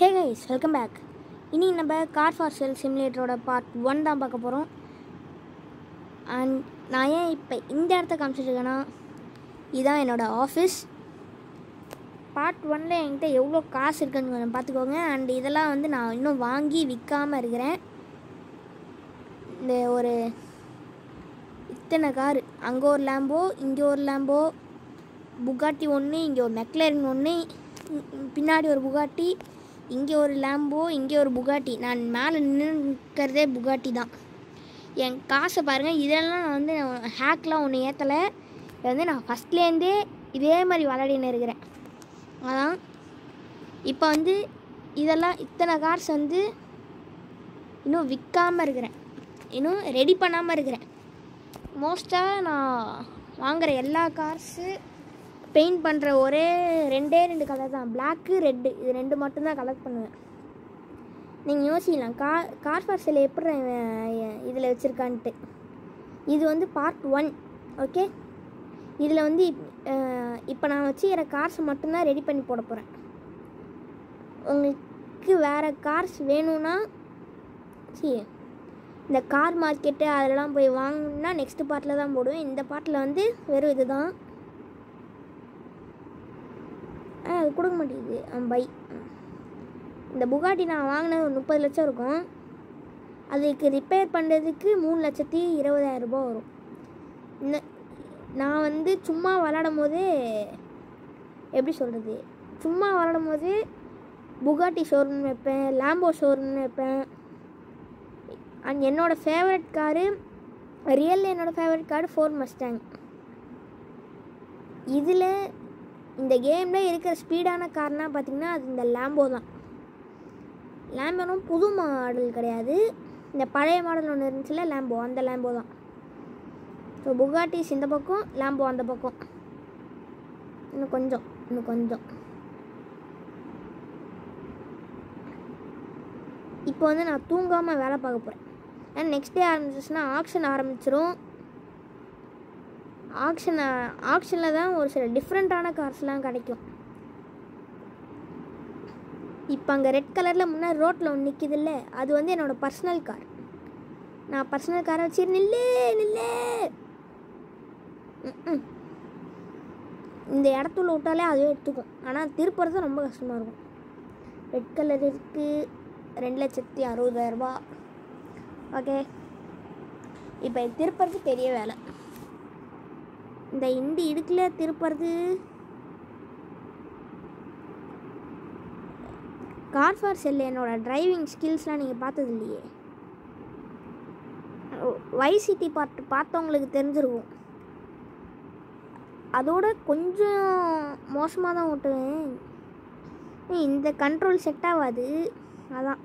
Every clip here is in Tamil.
ஹே கைஸ் வெல்கம் பேக் இனி நம்ம கார் ஃபார் சேல் சிமுலேட்டரோட பார்ட் ஒன் தான் பார்க்க போகிறோம் அண்ட் நான் ஏன் இப்போ இந்த இடத்த காமிச்சிட்ருக்கேன்னா இதுதான் என்னோடய ஆஃபீஸ் பார்ட் ஒன்ல என்கிட்ட எவ்வளோ காசு இருக்குன்னு கொஞ்சம் பார்த்துக்கோங்க. அண்ட் இதெல்லாம் வந்து நான் இன்னும் வாங்கி விற்காமல் இருக்கிறேன். இந்த ஒரு இத்தனை கார் அங்கே ஒரு லேம்போ இங்கே ஒரு லேம்போ புகாட்டி ஒன்று இங்கே ஒரு மெக்லரின் ஒன்று பின்னாடி ஒரு புகாட்டி இங்கே ஒரு லேம்போ இங்கே ஒரு புகாட்டி நான் மேலே நின்றுக்கிறதே புகாட்டி தான். என் காசை பாருங்கள் இதெல்லாம் நான் வந்து ஹேக்லாம் ஒன்று ஏற்றலை இது வந்து நான் ஃபஸ்ட்லேருந்தே இதே மாதிரி விளையாடின்னு இருக்கிறேன். அதான். இப்போ வந்து இதெல்லாம் இத்தனை கார்ஸ் வந்து இன்னும் விற்காமல் இருக்கிறேன். இன்னும் ரெடி பண்ணாமல் இருக்கிறேன். மோஸ்ட்டாக நான் வாங்குகிற எல்லா கார்ஸு பெயிண்ட் பண்ணுற ஒரே ரெண்டே ரெண்டு கலர் தான். பிளாக்கு ரெட்டு இது ரெண்டு மட்டும்தான் கலெக்ட் பண்ணுவேன். நீங்கள் யோசிக்கலாம். கா கார் பார்சல் எப்படி இதில் வச்சுருக்கான்ட்டு. இது வந்து பார்ட் ஒன் ஓகே இதில் வந்து இப்போ நான் வச்சுக்கிற கார்ஸ் மட்டும்தான் ரெடி பண்ணி போட போகிறேன் உங்களுக்கு வேறு கார்ஸ் வேணும்னா சி இந்த கார் மார்க்கெட்டு அதெல்லாம் போய் வாங்கினா நெக்ஸ்ட் பார்ட்டில் தான் போடுவேன். இந்த பார்ட்டில் வந்து வெறும் இது தான் ஆ அது கொடுக்க மாட்டேங்குது பை. இந்த புகாட்டி நான் வாங்கினது ஒரு முப்பது லட்சம் இருக்கும். அதுக்கு ரிப்பேர் பண்ணுறதுக்கு மூணு லட்சத்தி இருபதாயிரம் ரூபாய் வரும். இந்த நான் வந்து சும்மா விளாடும் போது எப்படி சொல்கிறது சும்மா விளாடும் போது புகாட்டி ஷோரூம் வைப்பேன் லேம்போ ஷோரூம் வைப்பேன். அண்ட் என்னோடய ஃபேவரட் காரு ரியல் என்னோடய ஃபேவரட் காரு ஃபோர் மஸ்டாங் இதில் இந்த கேமில் இருக்கிற ஸ்பீடான கார்னால் பார்த்திங்கன்னா அது இந்த லேம்போ தான். லேம்போனும் புது மாடல் கிடையாது. இந்த பழைய மாடல் ஒன்று இருந்துச்சுல லேம்போ அந்த லேம்போ தான். ஸோ புகாட்டிஸ் இந்த பக்கம் லேம்போ அந்த பக்கம். இன்னும் கொஞ்சம் இன்னும் கொஞ்சம். இப்போ வந்து நான் தூங்காமல் வேலை பார்க்க போகிறேன் ஏன்னா நெக்ஸ்ட் டே ஆரம்பிச்சிச்சுன்னா ஆக்ஷன் ஆரம்பிச்சிரும். ஆக்ஷன் ஆக்ஷனில் தான் ஒரு சில டிஃப்ரெண்ட்டான கார்ஸ்லாம் கிடைக்கும். இப்போ அங்கே ரெட் கலரில் முன்னாடி ரோட்டில் ஒன்று நிற்கிதுல்ல அது வந்து என்னோடய பர்சனல் கார் நான் பர்சனல் காரை வச்சு நில்லு நில்லு. இந்த இடத்துல விட்டாலே அதுவே எடுத்துக்கும். ஆனால் திருப்புறது ரொம்ப கஷ்டமாக இருக்கும். ரெட் கலர் இருக்குது ரெண்டு லட்சத்தி அறுபதாயிரரூபா ஓகே இப்போ திருப்புறது பெரிய வேலை. இந்த இண்டி இடுக்கில் திருப்புறது? கார் ஃபார் செல்லு என்னோடய டிரைவிங் ஸ்கில்ஸ்லாம் நீங்கள் பார்த்தது இல்லையே? வைசிட்டி பார்ட் பார்த்தவங்களுக்கு தெரிஞ்சிருக்கும் அதோட கொஞ்சம் மோசமாக தான் ஓட்டுவேன். இந்த கண்ட்ரோல் செட் ஆகாது. அதான்.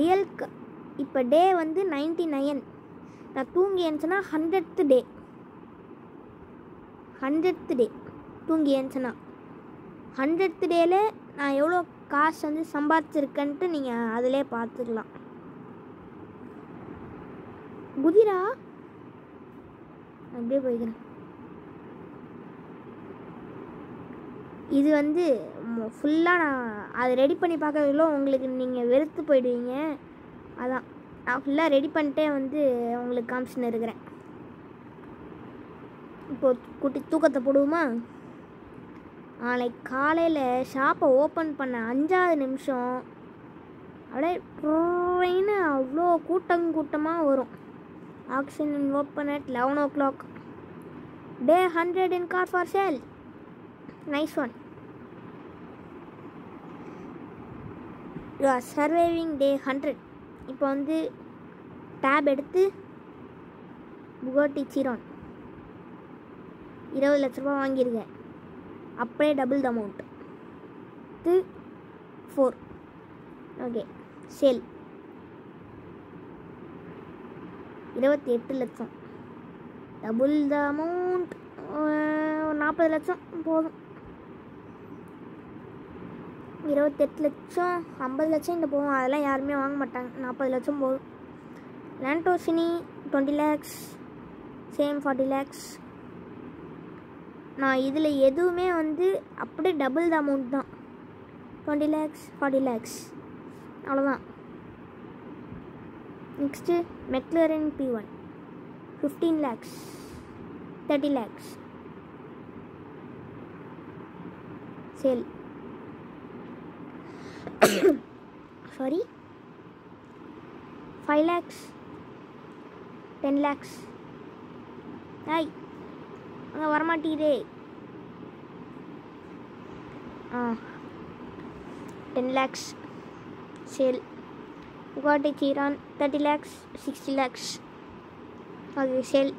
ரியல் இப்போ டே வந்து நைன்டி நைன் நான் தூங்கி எழுந்துச்சுன்னா ஹண்ட்ரட் டே ஹண்ட்ரட் டே தூங்கி எழுந்துச்சுன்னா ஹண்ட்ரட் டேல நான் எவ்வளோ காசு வந்து சம்பாதிச்சிருக்கேன்ட்டு நீங்கள் அதிலே பார்த்துக்கலாம். குதிரா? அப்படியே போய்க்கிறேன். இது வந்து ஃபுல்லாக நான் அதை ரெடி பண்ணி பார்க்கறதுல உங்களுக்கு நீங்கள் வெறுத்து போயிடுவீங்க. அதான். நான் ஃபுல்லாக ரெடி பண்ணிட்டே வந்து உங்களுக்கு காமிச்சுன்னு இருக்கிறேன். இப்போது குட்டி தூக்கத்தை போடுவோமா? நாளைக்கு காலையில் ஷாப்பை ஓப்பன் பண்ண அஞ்சாவது நிமிஷம். அப்படியே ட்ரெயின்னு அவ்வளோ கூட்டம் கூட்டமாக வரும். Auction open at eleven o'clock day hundred in car for sale nice one you are surviving day hundred இப்போ வந்து டேப் எடுத்து புகாட்டி சீரோன் இருபது லட்ச ரூபா வாங்கியிருக்கேன். அப்படியே double the amount three four okay sale இருபத்தி எட்டு லட்சம். டபுள் த அமௌண்ட் ஒரு நாற்பது லட்சம். போதும். இருபத்தெட்டு லட்சம் ஐம்பது லட்சம் இந்த போகும் அதெல்லாம் யாருமே வாங்க மாட்டாங்க. நாற்பது லட்சம் போதும். லேண்டோசினி twenty lakhs same forty lakhs நான் இதில் எதுவுமே வந்து அப்படியே டபுள் த அமௌண்ட் தான். டுவெண்ட்டி லேக்ஸ் ஃபார்ட்டி லேக்ஸ் அவ்வளோதான் next McLaren P one fifteen lakhs thirty lakhs sale sorry five lakhs ten lakhs ஐய் அங்கே வரமாட்டீதே. ஆ. Ten lakhs sale Bugatti Chiron thirty lakhs sixty lakhs okay sale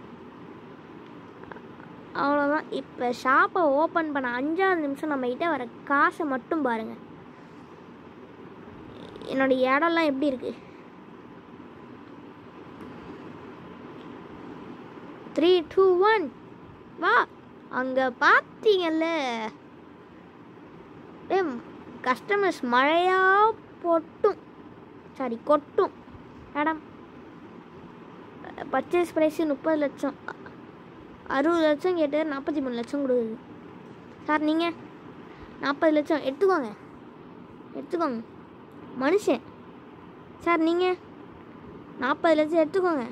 அவ்வளோதான் இப்போ ஷாப்பை ஓப்பன் பண்ண அஞ்சாவது நிமிஷம் நம்மக்கிட்ட வர காசை மட்டும் பாருங்கள் என்னோட இடம்லாம் எப்படி இருக்குது த்ரீ டூ ஒன் வா அங்கே பார்த்தீங்கல்ல கஸ்டமர்ஸ் மழையாக போட்டும். சாரி கொட்டும். மேடம் பர்ச்சேஸ் ப்ரைஸு முப்பது லட்சம். அறுபது லட்சம் கேட்டு நாற்பத்தி மூணு லட்சம் கொடுக்குது. சார் நீங்கள் நாற்பது லட்சம் எடுத்துக்கோங்க. எடுத்துக்கோங்க. மனுஷன். சார் நீங்கள் நாற்பது லட்சம் எடுத்துக்கோங்க.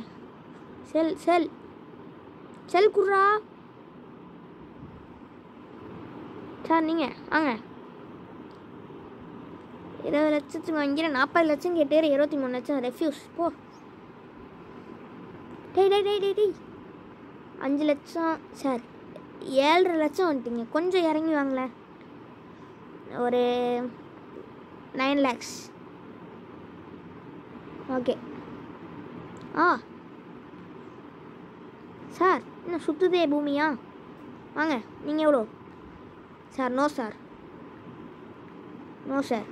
செல் செல். செல் குர்ரா சார் நீங்கள் வாங்க. இருபது லட்சத்துக்கு வாங்கிற நாற்பது லட்சம் கேட்டேரு இருபத்தி மூணு லட்சம். ரெஃப்யூஸ். போ. டேய் டேய் டேய் டேய் டேய். அஞ்சு லட்சம். சார் ஏழரை லட்சம் வந்துட்டீங்க. கொஞ்சம் இறங்கி வாங்களேன். ஒரு நைன் லேக்ஸ் ஓகே ஆ சார் இன்னும் சுற்றுதே பூமியா? வாங்க நீங்கள் எவ்வளோ sir no sir no sir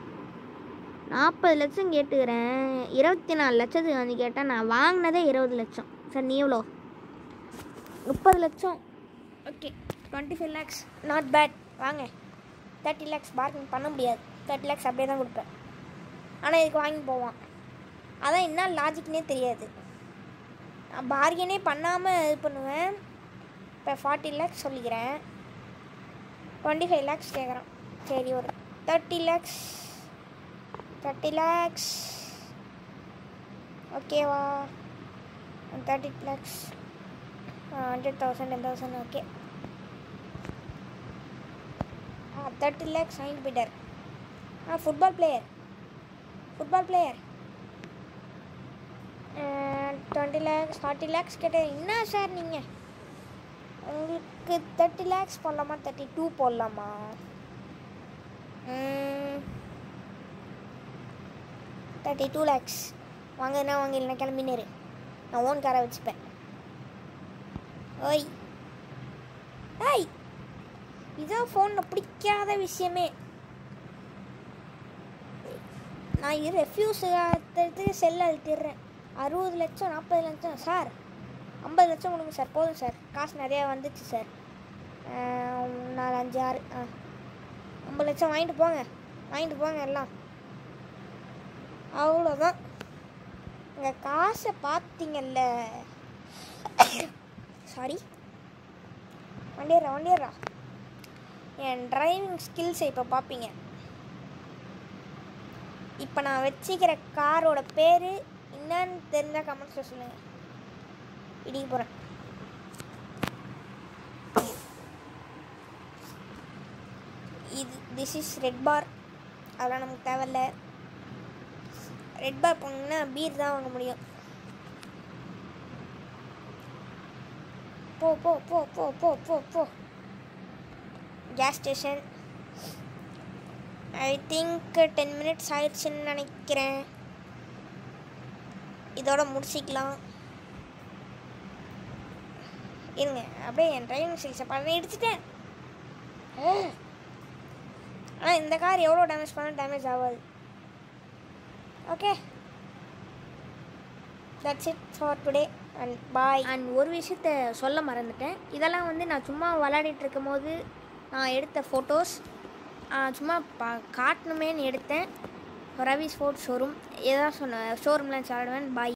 நாற்பது லட்சம் கேட்டுக்கிறேன். இருபத்தி நாலு லட்சத்துக்கு வந்து கேட்டால் நான் வாங்கினதே இருபது லட்சம். சார் நீ எவ்வளோ முப்பது லட்சம். Okay twenty five lakhs not bad வாங்க தேர்ட்டி லேக்ஸ் பார்க்கிங் பண்ண முடியாது. தேர்ட்டி லேக்ஸ் அப்படியே தான் கொடுப்பேன். ஆனால் இதுக்கு வாங்கி போவான். அதான் என்ன லாஜிக்னே தெரியாது. நான் பார்கெனே பண்ணாமல் இது பண்ணுவேன். இப்போ ஃபார்ட்டி லேக்ஸ் சொல்லிக்கிறேன். டுவெண்ட்டி ஃபைவ் லேக்ஸ் கேட்குறான் சரி ஒரு தேர்ட்டி லேக்ஸ் தேர்ட்டி லேக்ஸ் ஓகேவா thirty lakhs hundred thousand ten thousand okay thirty lakhs வாங்கிட்டு போயிட்டார். ஆ football player football player twenty lakhs forty lakhs கேட்டேன் என்ன சார் நீங்கள் உங்களுக்கு தேர்ட்டி லேக்ஸ் போடலாமா? தேர்ட்டி டூ போடலாமா தேர்ட்டி டூ லேக்ஸ் வாங்கன்னா வாங்க இல்லைனா கிளம்பினேரு நான் ஓன் காரை வச்சுப்பேன். ஓய். ஐய் இதான் ஃபோனில் பிடிக்காத விஷயமே. நான் இது ரெஃப்யூஸ் எடுத்து செல் அழுத்திடுறேன். அறுபது லட்சம் நாற்பது லட்சம் சார் ஐம்பது லட்சம் கொடுங்க சார் போதும் சார் காசு நிறையா வந்துச்சு சார் நாலு அஞ்சு ஆறு ஆ. ஐம்பது லட்சம் வாங்கிட்டு போங்க. வாங்கிட்டு போங்க எல்லாம். அவ்வளோதான் இந்த காசை பார்த்தீங்கல்ல. சாரி வண்டிடுறா வண்டிடுறா. என் டிரைவிங் ஸ்கில்ஸை இப்போ பார்ப்பீங்க. இப்போ நான் வச்சுக்கிற காரோட பேர் என்னன்னு தெரிஞ்சால் கமெண்ட்ஸில் சொல்லுங்கள் இடிக்க போகிறேன் இது திஸ் இஸ் ரெட் பார் அதெல்லாம் நமக்கு தேவையில்ல. ரெட் பார் போனீங்கன்னா பீர் தான் வாங்க முடியும். போ போ போ போ போ போ போ. Gas station I think ten minutes ஆயிடுச்சுன்னு நினைக்கிறேன். இதோட முடிச்சிக்கலாம். இருங்க அப்படியே என் டிரைவிங் ஸ்கில்ஸை பண்ணி எடுத்துட்டேன் ஆனால் இந்த கார் எவ்வளோ டேமேஜ் பண்ணால் டேமேஜ் ஆகாது. Okay that's it for today and bye and ஒரு விஷயத்த சொல்ல மறந்துட்டேன். இதெல்லாம் வந்து நான் சும்மா விளையாடிட்டு இருக்கும் போது நான் எடுத்த ஃபோட்டோஸ் சும்மா பா காட்டணுமேன்னு எடுத்தேன். ரவி ஸ்போர்ட்ஸ் ஷோரூம் எதாவது சொன்ன ஷோரூம்லாம் சாடுவேன் பாய்